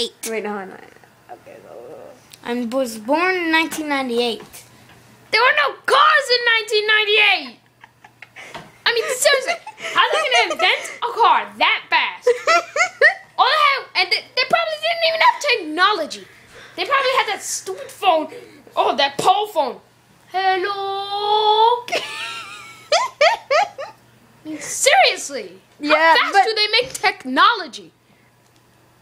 eight. Wait, no, no. Okay, so. I was born in 1998. There were no cars in 1998. I mean, seriously, how are they gonna invent a car that fast? All they have, and they, they probably didn't even have technology. They probably had that stupid phone. Oh, that pole phone. Hello. I mean, seriously. Yeah, how fast but- do they make technology?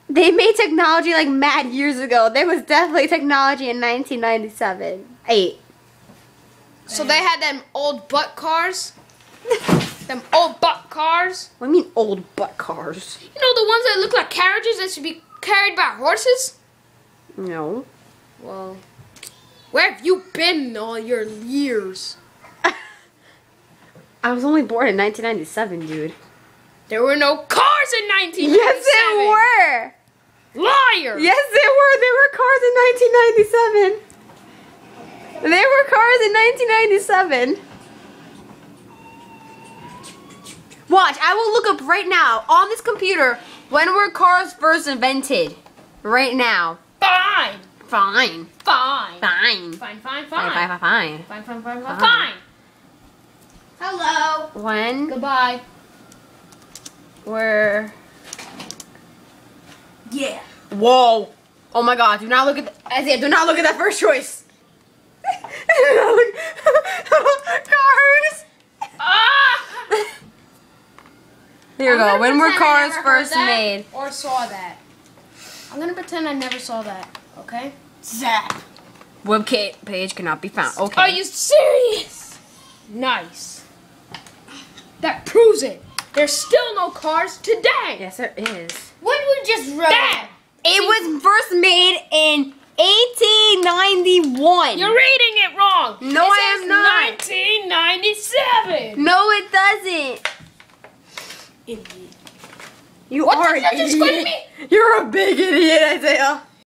They made technology like mad years ago. There was definitely technology in 1997. Eight. So they had them old butt cars. them old butt cars. What do you mean old butt cars? You know the ones that look like carriages that should be carried by horses? No. Well, where have you been all your years? I was only born in 1997, dude. There were no cars in 1997. Yes, there were. Liar. Yes, there were. There were cars in 1997. There were cars in 1997. Watch, I will look up right now on this computer when were cars first invented. Right now. Fine. Fine. Fine. Fine. Fine. Fine. Fine. Fine, fine, fine, fine. Fine. Fine. Fine. Fine. Fine. Fine. Hello. When Goodbye. were... Yeah. Whoa. Oh my god, do not look at the, Isaiah, do not look at that first choice. do not look Cars. Ah. Here we go. When were cars first made? Or saw that. I'm gonna pretend I never saw that. Okay. Zap. Web ca- page cannot be found. Okay. Are you serious? Nice. That proves it. There's still no cars today. Yes, there is. When we just wrote Dad, It was first made in 1891. you're reading it wrong. No, It I am not. 1997. no, it doesn't. Idiot. You What are an idiot. Me? You're a big idiot, Isaiah.